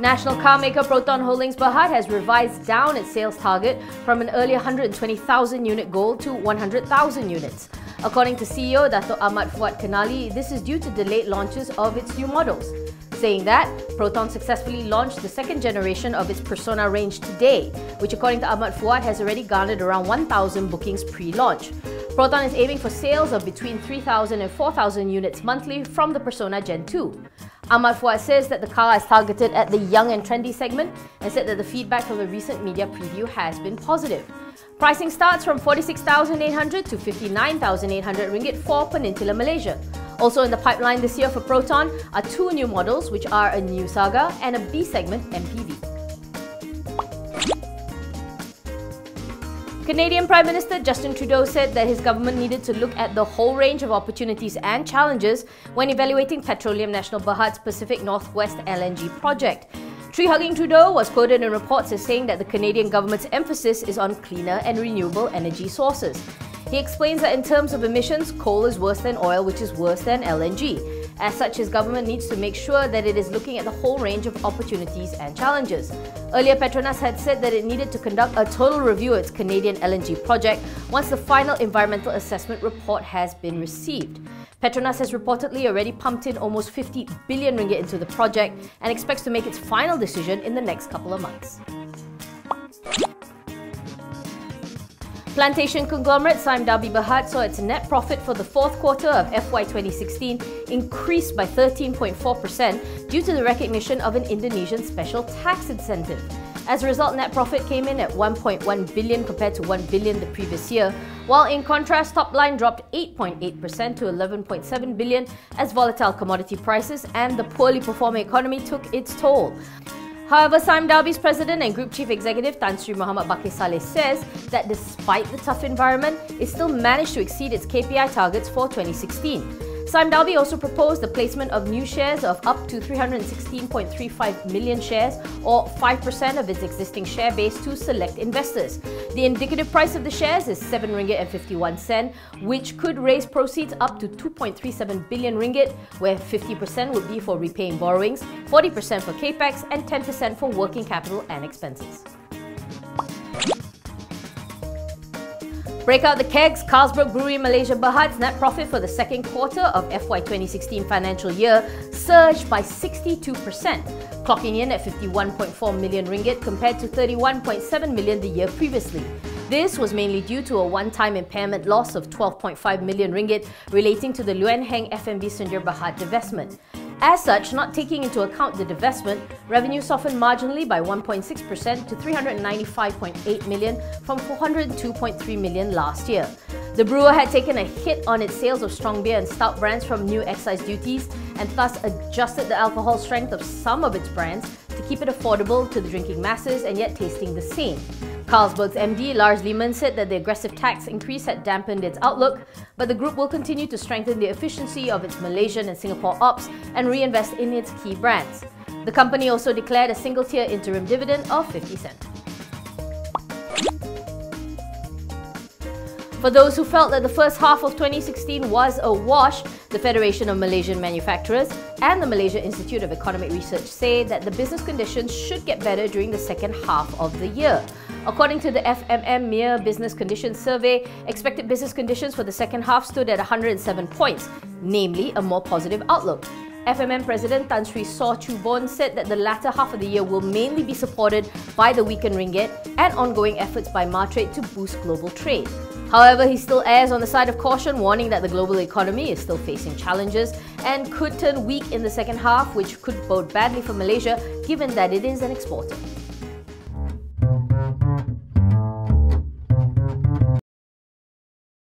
National car maker Proton Holdings Berhad has revised down its sales target from an earlier 120,000 unit goal to 100,000 units. According to CEO Dato Ahmad Fuaad Kenali, this is due to delayed launches of its new models. Saying that, Proton successfully launched the second generation of its Persona range today, which according to Ahmad Fuaad has already garnered around 1,000 bookings pre-launch. Proton is aiming for sales of between 3,000 and 4,000 units monthly from the Persona Gen 2. Ahmad Fuaad says that the car is targeted at the young and trendy segment and said that the feedback from the recent media preview has been positive. Pricing starts from 46,800 to 59,800 ringgit for Peninsular Malaysia. Also in the pipeline this year for Proton are two new models which are a new Saga and a B-segment MPV. Canadian Prime Minister Justin Trudeau said that his government needed to look at the whole range of opportunities and challenges when evaluating Petroliam Nasional Berhad's Pacific Northwest LNG project. Tree-hugging Trudeau was quoted in reports as saying that the Canadian government's emphasis is on cleaner and renewable energy sources. He explains that in terms of emissions, coal is worse than oil, which is worse than LNG. As such, his government needs to make sure that it is looking at the whole range of opportunities and challenges. Earlier, Petronas had said that it needed to conduct a total review of its Canadian LNG project once the final environmental assessment report has been received. Petronas has reportedly already pumped in almost 50 billion ringgit into the project and expects to make its final decision in the next couple of months. Plantation conglomerate Sime Darby Berhad saw its net profit for the fourth quarter of FY 2016 increase by 13.4% due to the recognition of an Indonesian special tax incentive. As a result, net profit came in at 1.1 billion compared to 1 billion the previous year, while in contrast, top line dropped 8.8% to 11.7 billion as volatile commodity prices and the poorly performing economy took its toll. However, Sime Darby's president and group chief executive Tan Sri Muhammad Bakke Salleh says that despite the tough environment, it still managed to exceed its KPI targets for 2016. Sime also proposed the placement of new shares of up to 316.35 million shares or 5% of its existing share base to select investors. The indicative price of the shares is 7 ringgit and 51 cent, which could raise proceeds up to 2.37 billion ringgit, where 50% would be for repaying borrowings, 40% for capex, and 10% for working capital and expenses. Break out the kegs, Carlsberg Brewery Malaysia Berhad's net profit for the second quarter of FY 2016 financial year surged by 62%, clocking in at 51.4 million ringgit compared to 31.7 million the year previously. This was mainly due to a one-time impairment loss of 12.5 million ringgit relating to the Luen Heng F&B Sdn Berhad divestment. As such, not taking into account the divestment, revenue softened marginally by 1.6% to 395.8 million from 402.3 million last year. The brewer had taken a hit on its sales of strong beer and stout brands from new excise duties and thus adjusted the alcohol strength of some of its brands to keep it affordable to the drinking masses and yet tasting the same. Carlsberg's MD Lars Lehmann said that the aggressive tax increase had dampened its outlook, but the group will continue to strengthen the efficiency of its Malaysian and Singapore ops and reinvest in its key brands. The company also declared a single-tier interim dividend of 50 cents. For those who felt that the first half of 2016 was a wash, the Federation of Malaysian Manufacturers and the Malaysia Institute of Economic Research say that the business conditions should get better during the second half of the year. According to the FMM MIER Business Conditions Survey, expected business conditions for the second half stood at 107 points, namely a more positive outlook. FMM President Tan Sri Saw Choo Boon said that the latter half of the year will mainly be supported by the weakened ringgit and ongoing efforts by MATRADE to boost global trade. However, he still errs on the side of caution, warning that the global economy is still facing challenges and could turn weak in the second half, which could bode badly for Malaysia given that it is an exporter.